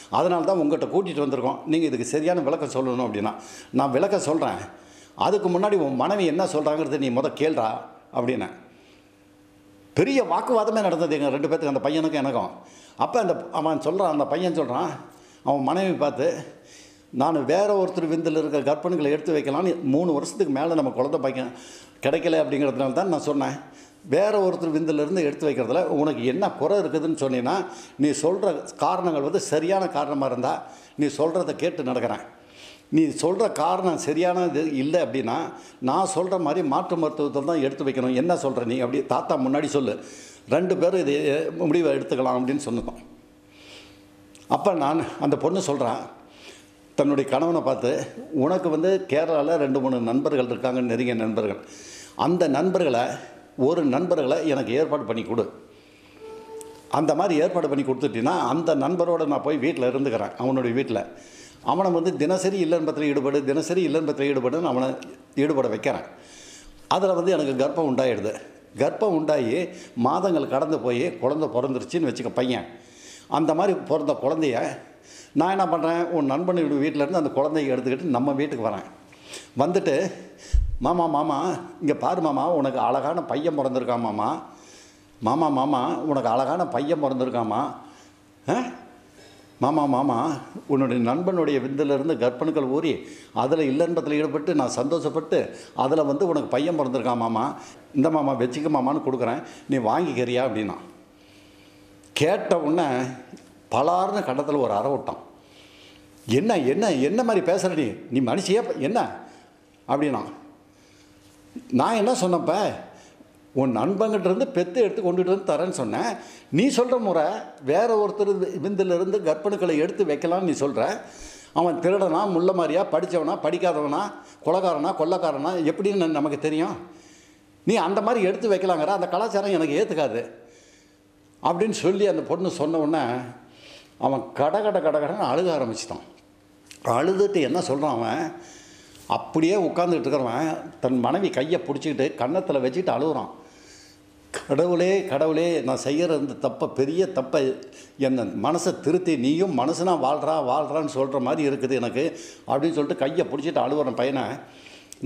அதனால தான் உங்கள்கிட்ட கூட்டிகிட்டு வந்திருக்கோம். நீங்கள் இதுக்கு சரியான விளக்கம் சொல்லணும் அப்படின்னா நான் விளக்கம் சொல்கிறேன் அதுக்கு முன்னாடி உன் மனைவி என்ன சொல்கிறாங்கிறது நீ முத கேள்றா அப்படின்னு. பெரிய வாக்குவாதமே நடந்தது எங்கள் ரெண்டு பேர்த்துக்கு அந்த பையனுக்கும் எனக்கும். அப்போ அந்த அவன் சொல்கிறான் அந்த பையன் சொல்கிறான் அவன் மனைவி பார்த்து நான் வேற ஒருத்தர் விந்தில் இருக்கிற கற்பனைகளை எடுத்து வைக்கலாம்னு மூணு வருஷத்துக்கு மேலே நம்ம குழந்தை பையன் கிடைக்கல அப்படிங்கிறதுனால தான் நான் சொன்னேன். வேற ஒருத்தர் விந்திலிருந்து எடுத்து வைக்கிறதுல உனக்கு என்ன குறை இருக்குதுன்னு சொன்னீங்கன்னா நீ சொல்கிற காரணங்கள் வந்து சரியான காரணமாக இருந்தால் நீ சொல்கிறத கேட்டு நடக்கிறேன். நீ சொல்கிற காரணம் சரியானது இல்லை அப்படின்னா நான் சொல்கிற மாதிரி மாற்று மருத்துவத்தில் தான் எடுத்து வைக்கணும். என்ன சொல்கிற நீ? அப்படி தாத்தா முன்னாடி சொல்லு. ரெண்டு பேரும் இது முடிவை எடுத்துக்கலாம் அப்படின்னு சொன்னோம் அப்போ நான் அந்த பொண்ணு சொல்கிறேன் தன்னுடைய கணவனை பார்த்து உனக்கு வந்து கேரளாவில் ரெண்டு மூணு நண்பர்கள் இருக்காங்க நெருங்கிய நண்பர்கள். அந்த நண்பர்களை ஒரு நண்பர்களை எனக்கு ஏற்பாடு பண்ணி கொடு. அந்த மாதிரி ஏற்பாடு பண்ணி கொடுத்துட்டீங்கன்னா அந்த நண்பரோடு நான் போய் வீட்டில் இருந்துக்கிறேன் அவனுடைய வீட்டில் அவனை வந்து தினசரி இல்லன்பத்தில் ஈடுபடு தினசரி இல்லன்பத்தில் ஈடுபடுன்னு அவனை ஈடுபட வைக்கிறேன். அதில் வந்து எனக்கு கர்ப்பம் உண்டாயிடுது. கர்ப்பம் உண்டாகி மாதங்கள் கடந்து போய் குழந்தை பிறந்துருச்சின்னு வச்சுக்க பையன். அந்த மாதிரி பிறந்த குழந்தைய நான் என்ன பண்ணுறேன் உன் நண்பன் வீட்டில் வீட்டிலேருந்து அந்த குழந்தைய எடுத்துக்கிட்டு நம்ம வீட்டுக்கு வரேன். வந்துட்டு மாமா மாமா இங்கே பாரு மாமா உனக்கு அழகான பையன் பிறந்திருக்கான் மாமா. மாமா மாமா உனக்கு அழகான பையன் பிறந்திருக்காமா ஆ? மாமா மாமா உன்னுடைய நண்பனுடைய விந்திலிருந்து கர்ப்பணுக்கள் ஊறி அதில் இல்லன்பத்தில் ஈடுபட்டு நான் சந்தோஷப்பட்டு அதில் வந்து உனக்கு பையன் பிறந்திருக்கான் மாமா. இந்த மாமா வச்சுக்க மாமான்னு கொடுக்குறேன். நீ வாங்கிக்கிறியா? அப்படின்னா கேட்ட உடனே பலார்னு கண்டத்தில் ஒரு அற விட்டான் என்ன என்ன என்ன மாதிரி பேசுகிற நீ? நீ மனுஷியே என்ன? அப்படின்னா நான் என்ன சொன்னப்ப உன் நண்பங்கிட்டருந்து பெத்து எடுத்து கொண்டுகிட்டு வந்து தரேன்னு சொன்னேன். நீ சொல்கிற முறை வேறு ஒருத்தர் விந்திலிருந்து கர்ப்பணுக்களை எடுத்து வைக்கலாம்னு நீ சொல்கிற அவன் திருடனா முள்ள மாதிரியா படித்தவனா படிக்காதவனா கொலகாரனா கொள்ளக்காரனா எப்படின்னு நமக்கு தெரியும். நீ அந்த மாதிரி எடுத்து வைக்கலாங்கிற அந்த கலாச்சாரம் எனக்கு ஏற்றுக்காது அப்படின்னு சொல்லி அந்த பொண்ணு சொன்ன உடனே அவன் கட கட கட கடன்னு அழுக ஆரம்பிச்சிட்டான். அழுதுட்டு என்ன சொல்கிறான் அவன்? அப்படியே உட்காந்துக்கிட்டு இருக்கிறவன் தன் மனைவி கையை பிடிச்சிக்கிட்டு கன்னத்தில் வச்சுக்கிட்டு அழுகுறான். கடவுளே கடவுளே நான் செய்கிற இந்த தப்பை பெரிய தப்பை என்ன மனசை திருத்தி நீயும் மனசுனா வாழ்கிறா வாழ்கிறான்னு சொல்கிற மாதிரி இருக்குது எனக்கு அப்படின்னு சொல்லிட்டு கையை பிடிச்சிட்டு அழுகுறேன் பையனை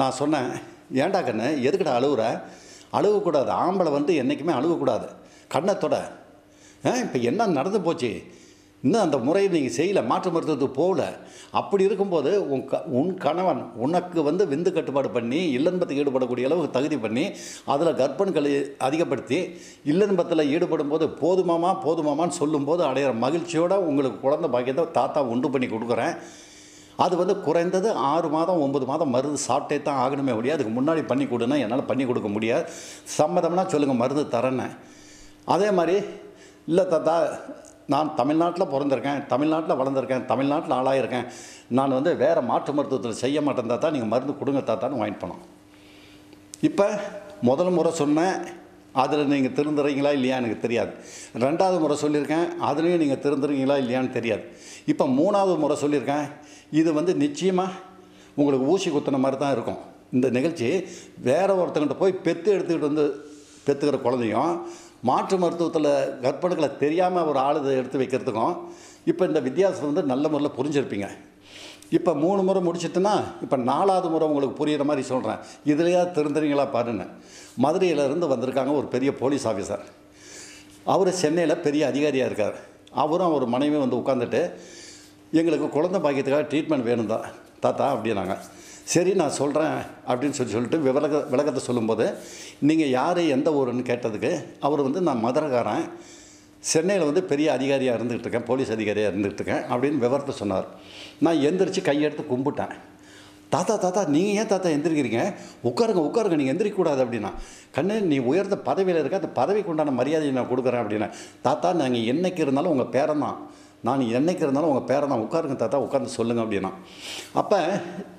நான் சொன்னேன் ஏன்டா கண்ணு எதுக்கிட்ட அழுகுற? அழுகக்கூடாது ஆம்பளை வந்து என்றைக்குமே அழுகக்கூடாது. கண்ணத்தோட இப்போ என்ன நடந்து போச்சு? இன்னும் அந்த முறையை நீங்கள் செய்யலை மாற்று மருத்துவத்துக்கு போகல. அப்படி இருக்கும்போது உன் க உன் கணவன் உனக்கு வந்து விந்து கட்டுப்பாடு பண்ணி இல்லன்பத்துக்கு ஈடுபடக்கூடிய அளவுக்கு தகுதி பண்ணி அதில் கர்ப்பணுக்களை அதிகப்படுத்தி இல்லன்பத்தில் ஈடுபடும் போது போதுமாமா போதுமாமான்னு சொல்லும்போது அடையிற மகிழ்ச்சியோடு உங்களுக்கு குழந்த பாக்கியத்தை தாத்தா உண்டு பண்ணி கொடுக்குறேன். அது வந்து குறைந்தது ஆறு மாதம் ஒம்பது மாதம் மருந்து சாப்பிட்டே தான் ஆகணுமே ஒழிய அதுக்கு முன்னாடி பண்ணி கொடுனா என்னால் பண்ணி கொடுக்க முடியாது. சம்மதம்னா சொல்லுங்கள் மருந்து தரேன்னு. அதே மாதிரி இல்லை தாத்தா நான் தமிழ்நாட்டில் பிறந்திருக்கேன் தமிழ்நாட்டில் வளர்ந்துருக்கேன் தமிழ்நாட்டில் ஆளாயிருக்கேன். நான் வந்து வேறு மாற்று மருத்துவத்தில் செய்ய மாட்டேன் தான் நீங்கள் மருந்து கொடுங்க தாத்தான்னு வாங்கிட்டு போனோம். இப்போ முதல் முறை சொன்னேன் அதில் நீங்கள் திருந்துறீங்களா இல்லையா எனக்கு தெரியாது. ரெண்டாவது முறை சொல்லியிருக்கேன் அதுலேயும் நீங்கள் திருந்துறீங்களா இல்லையான்னு தெரியாது. இப்போ மூணாவது முறை சொல்லியிருக்கேன் இது வந்து நிச்சயமாக உங்களுக்கு ஊசி குத்துன மாதிரி தான் இருக்கும். இந்த நிகழ்ச்சி வேற ஒருத்தங்கிட்ட போய் பெற்று எடுத்துக்கிட்டு வந்து பெற்றுக்கிற குழந்தையும் மாற்று மருத்துவத்தில் கற்பனைகளை தெரியாமல் ஒரு ஆள் இதை எடுத்து வைக்கிறதுக்கும் இப்போ இந்த வித்தியாசம் வந்து நல்ல முறையில் புரிஞ்சிருப்பீங்க. இப்போ மூணு முறை முடிச்சிட்டுன்னா இப்போ நாலாவது முறை உங்களுக்கு புரிகிற மாதிரி சொல்கிறேன் இதுலையா தெரிந்துறீங்களா பாருன்னு. மதுரையிலேருந்து வந்திருக்காங்க ஒரு பெரிய போலீஸ் ஆஃபீஸர் அவர் சென்னையில் பெரிய அதிகாரியாக இருக்கார். அவரும் அவர் மனைவி வந்து உட்காந்துட்டு எங்களுக்கு குழந்தை பாக்கியத்துக்காக ட்ரீட்மெண்ட் வேணும் தான் தாத்தா அப்படின்னாங்க. சரி நான் சொல்கிறேன் அப்படின்னு சொல்லி சொல்லிட்டு விளக்க விளக்கத்தை சொல்லும்போது நீங்கள் யார் எந்த ஊருன்னு கேட்டதுக்கு அவர் வந்து நான் மதுரக்காரன். சென்னையில் வந்து பெரிய அதிகாரியாக இருந்துகிட்டு இருக்கேன் போலீஸ் அதிகாரியாக இருந்துகிட்டு இருக்கேன் அப்படின்னு விவரத்தை சொன்னார். நான் எந்திரிச்சு கையெடுத்து கும்பிட்டேன். தாத்தா தாத்தா நீங்கள் ஏன் தாத்தா எந்திரிக்கிறீங்க? உட்காருங்க உட்காருங்க நீங்கள் எந்திரிக்கக்கூடாது அப்படின்னா. கண்ணு நீ உயர்ந்த பதவியில் இருக்க அந்த பதவிக்கு உண்டான மரியாதையை நான் கொடுக்குறேன் அப்படின்னா. தாத்தா நாங்கள் என்னைக்கு இருந்தாலும் உங்கள் பேரன் தான். நான் என்றைக்கு இருந்தாலும் உங்கள் பேரன் தான். உட்காருங்க தாத்தா உட்காந்து சொல்லுங்கள் அப்படின்னா. அப்போ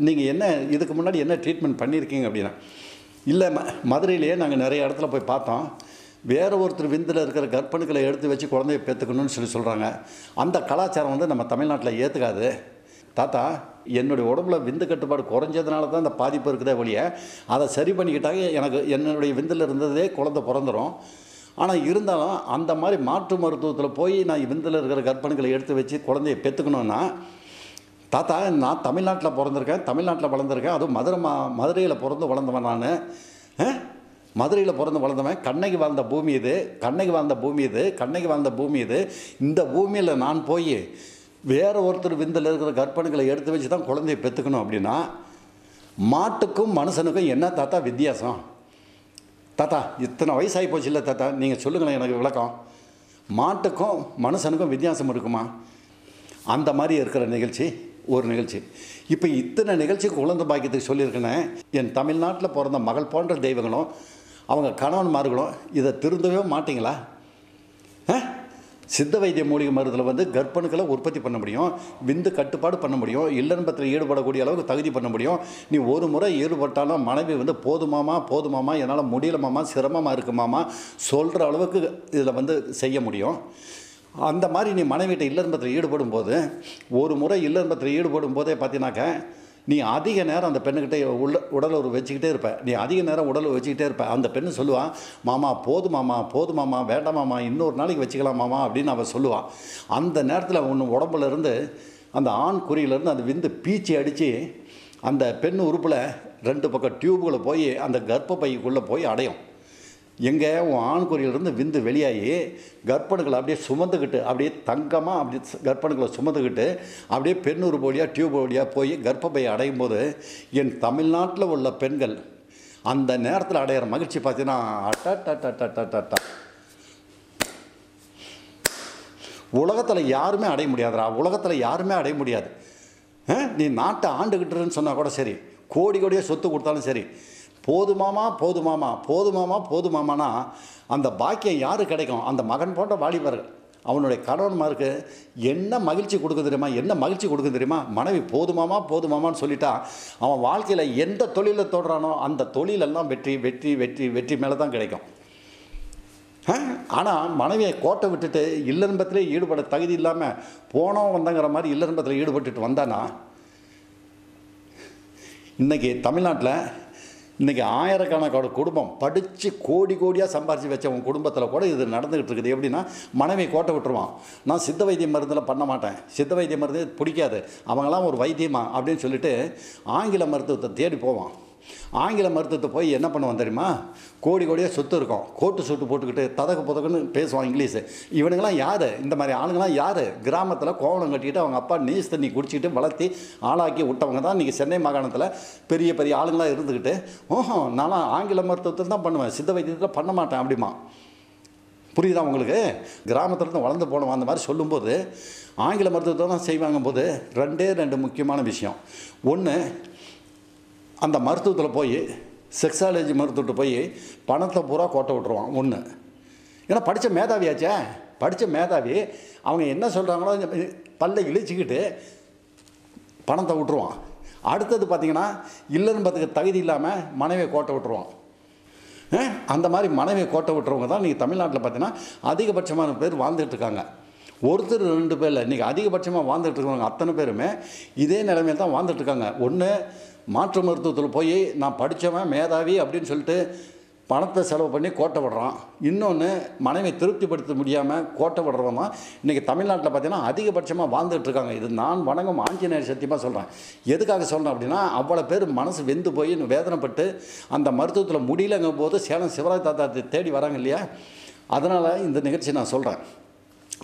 நீங்கள் என்ன இதுக்கு முன்னாடி என்ன ட்ரீட்மெண்ட் பண்ணியிருக்கீங்க அப்படின்னா. இல்லை ம மதுரையிலேயே நாங்கள் நிறைய இடத்துல போய் பார்த்தோம். வேற ஒருத்தர் விந்தில் இருக்கிற கர்ப்பணுக்களை எடுத்து வச்சு குழந்தைய பேத்துக்கணும்னு சொல்லி சொல்கிறாங்க அந்த கலாச்சாரம் வந்து நம்ம தமிழ்நாட்டில் ஏற்றுக்காது தாத்தா என்னுடைய உடம்புல விந்து கட்டுப்பாடு குறைஞ்சதுனால தான் இந்த பாதிப்பு இருக்குதே ஒழிய அதை சரி பண்ணிக்கிட்டாங்க எனக்கு என்னுடைய விந்தில் இருந்ததே குழந்தை பிறந்துடும் ஆனால் இருந்தாலும் அந்த மாதிரி மாற்று மருத்துவத்தில் போய் நான் விந்தில் இருக்கிற கர்ப்பணுக்களை எடுத்து வச்சு குழந்தைய பெற்றுக்கணுன்னா தாத்தா நான் தமிழ்நாட்டில் பிறந்திருக்கேன் தமிழ்நாட்டில் வளர்ந்துருக்கேன். அதுவும் மதுரை மா மதுரையில் பிறந்து வளர்ந்தவன் நான். மதுரையில் பிறந்து வளர்ந்தவன் கண்ணகி வாழ்ந்த பூமி இது கண்ணகி வாழ்ந்த பூமி இது கண்ணகி வாழ்ந்த பூமி இது. இந்த பூமியில் நான் போய் வேறு ஒருத்தர் விந்தில் இருக்கிற கற்பனைகளை எடுத்து வச்சு தான் குழந்தைய பெற்றுக்கணும் அப்படின்னா மாட்டுக்கும் மனுஷனுக்கும் என்ன தாத்தா வித்தியாசம்? தாத்தா இத்தனை வயசாகி போச்சு இல்லை தாத்தா நீங்கள் சொல்லுங்களேன் எனக்கு விளக்கம். மாட்டுக்கும் மனுஷனுக்கும் வித்தியாசம் இருக்குமா? அந்த மாதிரி இருக்கிற நிகழ்ச்சி. ஒரு நிகழ்ச்சி. இப்போ இத்தனை நிகழ்ச்சி குழந்தை பாக்கியத்துக்கு சொல்லியிருக்கேனே என் தமிழ்நாட்டில் பிறந்த மகள் போன்ற தெய்வங்களும் அவங்க கணவன்மார்களும் இதை திருந்தவே மாட்டிங்களா? ஆ? சித்த வைத்திய மூலிகை மருந்தில் வந்து கர்ப்பணுக்களை உற்பத்தி பண்ண முடியும் விந்து கட்டுப்பாடு பண்ண முடியும் இல்லன்பத்தில் ஈடுபடக்கூடிய அளவுக்கு தகுதி பண்ண முடியும். நீ ஒரு முறை ஈடுபட்டாலும் மனைவி வந்து போதுமாமா போதுமாமா என்னால் முடியலமாமா சிரமமாக இருக்குமாமா சொல்கிற அளவுக்கு இதில் வந்து செய்ய முடியும். அந்த மாதிரி நீ மனைவிட்ட இல்லன்பத்தில் ஈடுபடும் போது ஒரு முறை இல்லன்பத்தில் ஈடுபடும் போதே பார்த்தீங்கன்னாக்க நீ அதிக நேரம் அந்த பெண்ணுக்கிட்ட உள்ள உடல் உறவு வச்சுக்கிட்டே இருப்ப. நீ அதிக நேரம் உடல் வச்சுக்கிட்டே இருப்ப. அந்த பெண்ணு சொல்லுவான் மாமா போதுமாமா வேண்டாம் மாமா இன்னொரு நாளைக்கு வச்சுக்கலாம் மாமா அப்படின்னு அவள் சொல்லுவாள் அந்த நேரத்தில் ஒன்று உடம்புல இருந்து அந்த ஆண் குறியிலேருந்து அந்த விந்து பீச்சி அடித்து அந்த பெண் உறுப்பில் ரெண்டு பக்கம் டியூப்களை போய் அந்த கர்ப்பப்பைக்குள்ளே போய் அடையும். எங்கே உன் ஆண்குறியிலிருந்து விந்து வெளியாகி கர்ப்பணுக்களை அப்படியே சுமந்துக்கிட்டு அப்படியே தங்கமாக அப்படி கர்ப்பணுக்களை சுமந்துக்கிட்டு அப்படியே பெண்ணூர் வழியாக டியூப் வழியாக போய் கர்ப்பப்பை அடையும் போது என் தமிழ்நாட்டில் உள்ள பெண்கள் அந்த நேரத்தில் அடையிற மகிழ்ச்சி பார்த்தீங்கன்னா அட்டா உலகத்தில் யாருமே அடைய முடியாதுடா. உலகத்தில் யாருமே அடைய முடியாது. நீ நாட்டை ஆண்டுகிட்டுருன்னு சொன்னால் கூட சரி. கோடி கோடியாக சொத்து கொடுத்தாலும் சரி. போதுமாமா போதுமாமா போதுமாமா போதுமாமானா அந்த பாக்கியம் யாரு கிடைக்கும்? அந்த மகன் போன்ற வாலிபர்கள். அவனுடைய கணவன்மாருக்கு என்ன மகிழ்ச்சி கொடுக்க தெரியுமா? என்ன மகிழ்ச்சி கொடுக்க தெரியுமா? மனைவி போதுமாமா போதுமாமான்னு சொல்லிட்டா அவன் வாழ்க்கையில் எந்த தொழிலை தொடுறானோ அந்த தொழிலெல்லாம் வெற்றி வெற்றி வெற்றி வெற்றி மேலே தான் கிடைக்கும். ஆனால் மனைவியை கோட்டை விட்டுட்டு இல்லன்பத்திலே ஈடுபட தகுதி இல்லாமல் போனோம் வந்தங்கிற மாதிரி இல்லன்பத்தில் ஈடுபட்டுட்டு வந்தானா? இன்றைக்கி தமிழ்நாட்டில் இன்றைக்கி ஆயிரக்கணக்கான குடும்பம் படித்து கோடி கோடியாக சம்பாரித்து வச்ச உன் குடும்பத்தில் கூட இது நடந்துக்கிட்டு இருக்குது. எப்படின்னா மனைவி கோட்டை விட்டுருவான். நான் சித்த வைத்திய மருந்தில் பண்ண மாட்டேன். சித்த வைத்திய மருந்து பிடிக்காது. அவங்களாம் ஒரு வைத்தியமா அப்படின்னு சொல்லிட்டு ஆங்கில மருத்துவத்தை தேடி போவான். ஆங்கில மருத்துவத்தை போய் என்ன பண்ணுவோம் தெரியுமா? கோடி கோடியாக சொத்து இருக்கும். கோட்டு சுட்டு போட்டுக்கிட்டு ததக்கு புதக்குன்னு பேசுவான் இங்கிலீஷு. இவனுங்களாம் யார்? இந்த மாதிரி ஆளுங்களாம் யார்? கிராமத்தில் கோவணம் கட்டிக்கிட்டு அவங்க அப்பா நீஸ் தண்ணி குடிச்சிக்கிட்டு வளர்த்தி ஆளாக்கி விட்டவங்க தான் இன்றைக்கி சென்னை மாகாணத்தில் பெரிய பெரிய ஆளுங்களாக இருந்துக்கிட்டு ஓஹோ நான்லாம் ஆங்கில மருத்துவத்தில் தான் பண்ணுவேன். சித்த வைத்தியத்தில் பண்ண மாட்டேன் அப்படிமா புரியுதா உங்களுக்கு? கிராமத்துலேருந்து வளர்ந்து போனோம் அந்த மாதிரி சொல்லும்போது ஆங்கில மருத்துவத்தை தான் செய்வாங்க போது ரெண்டே ரெண்டு முக்கியமான விஷயம். ஒன்று அந்த மருத்துவத்தில் போய் செக்ஸாலஜி மருத்துவத்தை போய் பணத்தை பூரா கோட்டை விட்டுருவான் ஒன்று ஏன்னா படித்த மேதாவியாச்சே படித்த மேதாவி அவங்க என்ன சொல்கிறாங்களோ பல்லை இழிச்சிக்கிட்டு பணத்தை விட்டுருவான். அடுத்தது பார்த்தீங்கன்னா இல்லைன்னு தகுதி இல்லாமல் மனைவியை கோட்டை விட்டுருவான். அந்த மாதிரி மனைவியை கோட்டை விட்டுறவங்க தான் இன்றைக்கி தமிழ்நாட்டில் பார்த்தீங்கன்னா அதிகபட்சமான பேர் வாழ்ந்துட்டு இருக்காங்க. ஒருத்தர் ரெண்டு பேர் இல்லை இன்றைக்கி அதிகபட்சமாக வாழ்ந்துட்டு இருக்கிறவங்க அத்தனை பேருமே இதே நிலைமையில் தான் வாழ்ந்துட்டு இருக்காங்க. ஒன்று மாற்று மருத்துவத்தில் போய் நான் படித்தவன் மேதாவி அப்படின்னு சொல்லிட்டு பணத்தை செலவு பண்ணி கோட்டை விடுறான். இன்னொன்று மனைவி திருப்திப்படுத்த முடியாமல் கோட்டை விடுறவன் இன்றைக்கி தமிழ்நாட்டில் பார்த்தீங்கன்னா அதிகபட்சமாக வாழ்ந்துட்டுருக்காங்க இது நான் வணங்கும் ஆஞ்சநேயர் சத்தியமாக சொல்கிறேன் எதுக்காக சொல்கிறேன் அப்படின்னா அவ்வளோ பேர் மனசு வெந்து போய் வேதனைப்பட்டு அந்த மருத்துவத்தில் முடியலங்கும் போது சேலம் சிவராஜ் தாத்தா தேடி வராங்க இல்லையா? அதனால் இந்த நிகழ்ச்சி நான் சொல்கிறேன்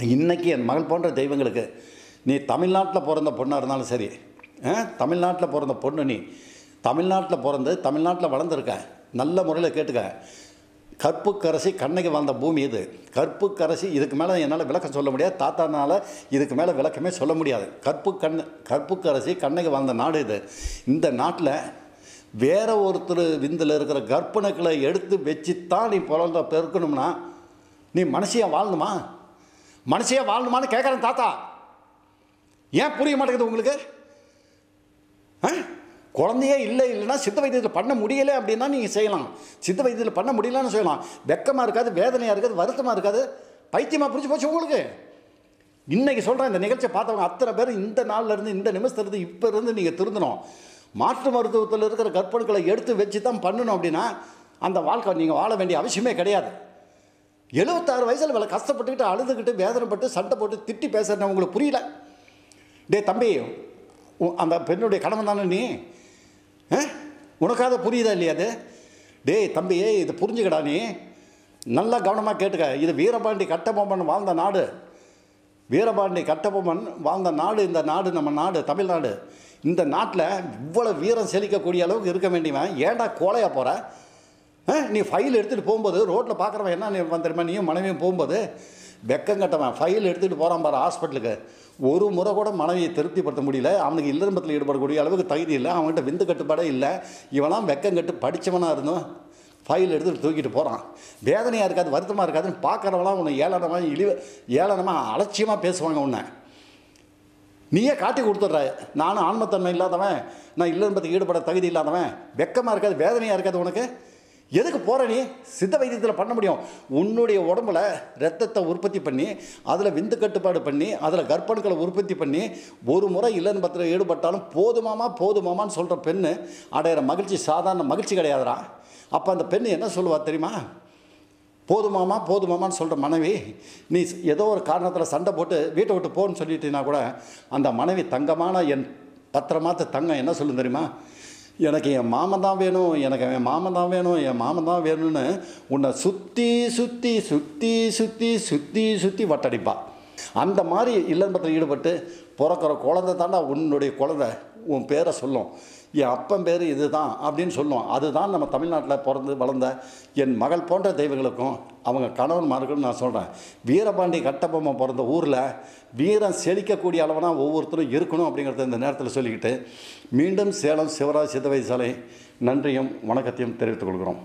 இன்றைக்கி என் மகள் போன்ற தெய்வங்களுக்கு நீ தமிழ்நாட்டில் பிறந்த பொண்ணாக இருந்தாலும் சரி தமிழ்நாட்டில் பிறந்த பொண்ணு நீ. தமிழ்நாட்டில் பிறந்து தமிழ்நாட்டில் வளர்ந்துருக்க. நல்ல முறையில் கேட்டுக்க. கற்புக்கரசி கண்ணகி வாழ்ந்த பூமி இது. கற்புக்கரசி இதுக்கு மேலே என்னால் விளக்கம் சொல்ல முடியாது. தாத்தானால இதுக்கு மேலே விளக்கமே சொல்ல முடியாது. கற்பு கண் கற்புக்கரசி கண்ணகி வாழ்ந்த நாடு இது. இந்த நாட்டில் வேற ஒருத்தர் விந்தில் இருக்கிற கற்பணக்களை எடுத்து வச்சு தான் நீ பிறந்த பெருக்கணும்னா நீ மனசியாக வாழணுமா? மனசியாக வாழணுமான்னு கேட்குறேன் தாத்தா. ஏன் புரிய மாட்டேங்குது உங்களுக்கு? குழந்தையே இல்லை இல்லைன்னா சித்த வைத்தியத்தில் பண்ண முடியலை அப்படின்னா நீங்கள் செய்யலாம். சித்த வைத்தியத்தில் பண்ண முடியலன்னு செய்யலாம். வெக்கமாக இருக்காது வேதனையாக இருக்காது வருத்தமாக இருக்காது. பைத்தியமாக பிடிச்சி போச்சு உங்களுக்கு. இன்றைக்கி சொல்கிறேன் இந்த நிகழ்ச்சியை பார்த்தவங்க அத்தனை பேர் இந்த நாள்லேருந்து இந்த நிமிஷத்துலேருந்து இப்போ இருந்து நீங்கள் திருந்தணும். மாற்று மருத்துவத்தில் இருக்கிற கற்பனைகளை எடுத்து வச்சு தான் பண்ணணும் அப்படின்னா அந்த வாழ்க்கை நீங்கள் வாழ வேண்டிய அவசியமே கிடையாது. எழுபத்தாறு வயசில் வேலை கஷ்டப்பட்டுக்கிட்டு அழுதுகிட்டு வேதனைப்பட்டு சண்டை போட்டு திட்டி பேசுகிறேன் உங்களுக்கு புரியல. டே தம்பி அந்த பெண்ணுடைய கணவன் தானே நீ? ஆ? உனக்காக புரியுதா இல்லையா அது? டேய் தம்பி இதை புரிஞ்சுக்கடா நீ. நல்லா கவனமாக கேட்டுக்க. இது வீரபாண்டி கட்டபொம்மன் வாழ்ந்த நாடு. வீரபாண்டி கட்டபொம்மன் வாழ்ந்த நாடு இந்த நாடு நம்ம நாடு தமிழ்நாடு. இந்த நாட்டில் இவ்வளோ வீரம் செழிக்கக்கூடிய அளவுக்கு இருக்க வேண்டியவன். ஏன்டா கோலையாக போகிற நீ ஃபைல் எடுத்துகிட்டு போகும்போது ரோட்டில் பார்க்குறவன் என்ன நீ வந்துருமா நீயும் மனைவியும் போகும்போது வெக்கம் கட்டவன். ஃபைல் எடுத்துகிட்டு போகிறான் பாரு ஹாஸ்பிட்டலுக்கு ஒரு முறை கூட மனைவியை திருப்திப்படுத்த முடியல. அவனுக்கு இல்லம்பத்தில் ஈடுபடக்கூடிய அளவுக்கு தகுதி இல்லை. அவன்கிட்ட விந்து கட்டுப்பாடே இல்லை. இவனாம் வெக்கம் கட்டு படித்தவனாக இருந்தும் ஃபைல் எடுத்துகிட்டு தூக்கிட்டு போகிறான் வேதனையாக இருக்காது வருத்தமாக இருக்காதுன்னு பார்க்குறவங்களாம் உன்னை ஏளனமாக இழிவு ஏளனமாக அலட்சியமாக பேசுவாங்க உன்னை. நீயே காட்டி கொடுத்துட்ற. நானும் ஆன்மத்தன்மை இல்லாதவன். நான் இல்லன்பத்துக்கு ஈடுபட தகுதி இல்லாதவன். வெக்கமாக இருக்காது வேதனையாக இருக்காது உனக்கு? எதுக்கு போகிற நீ? சித்த வைத்தியத்தில் பண்ண முடியும். உன்னுடைய உடம்புல ரத்தத்தை உற்பத்தி பண்ணி அதில் விந்து கட்டுப்பாடு பண்ணி அதில் கர்ப்பணுக்களை உற்பத்தி பண்ணி ஒரு முறை இல்லைன்னு பத்திரம் ஈடுபட்டாலும் போதுமாமா போதுமாமான்னு சொல்கிற பெண்ணு அடையிற மகிழ்ச்சி சாதாரண மகிழ்ச்சி கிடையாதுடா. அப்போ அந்த பெண்ணு என்ன சொல்லுவா தெரியுமா? போதுமாமா போதுமாமான்னு சொல்கிற மனைவி நீ ஏதோ ஒரு காரணத்தில் சண்டை போட்டு வீட்டை விட்டு போன்னு சொல்லிட்டீங்கன்னா கூட அந்த மனைவி தங்கமான என் பத்திரமாத்த தங்கம் என்ன சொல்லும் தெரியுமா? எனக்கு என் மாமன் தான் வேணும் எனக்கு என் மாமன் தான் வேணும் என் மாமன் தான் வேணும்னு உன்னை சுற்றி சுற்றி சுற்றி சுற்றி சுற்றி சுற்றி வட்டடிப்பா. அந்த மாதிரி இல்லம்பத்தில் ஈடுபட்டு பிறக்கிற குழந்தை தாண்டா உன்னுடைய குழந்தை. உன் பேரை சொல்லும். என் அப்பன் பேர் இதுதான் அப்படின்னு சொல்லுவோம் அதுதான் நம்ம தமிழ்நாட்டில் பிறந்து வளர்ந்த என் மகள் போன்ற தெய்வங்களுக்கும் அவங்க கணவன்மாருக்கும் நான் சொல்கிறேன் வீரபாண்டி கட்டபொம்மை பிறந்த ஊரில் வீரம் செழிக்கக்கூடிய அளவுனா ஒவ்வொருத்தரும் இருக்கணும் அப்படிங்கிறத இந்த நேரத்தில் சொல்லிக்கிட்டு மீண்டும் சேலம் சிவராஜ் சிதவை சாலை நன்றியும் வணக்கத்தையும் தெரிவித்துக் கொள்கிறோம்.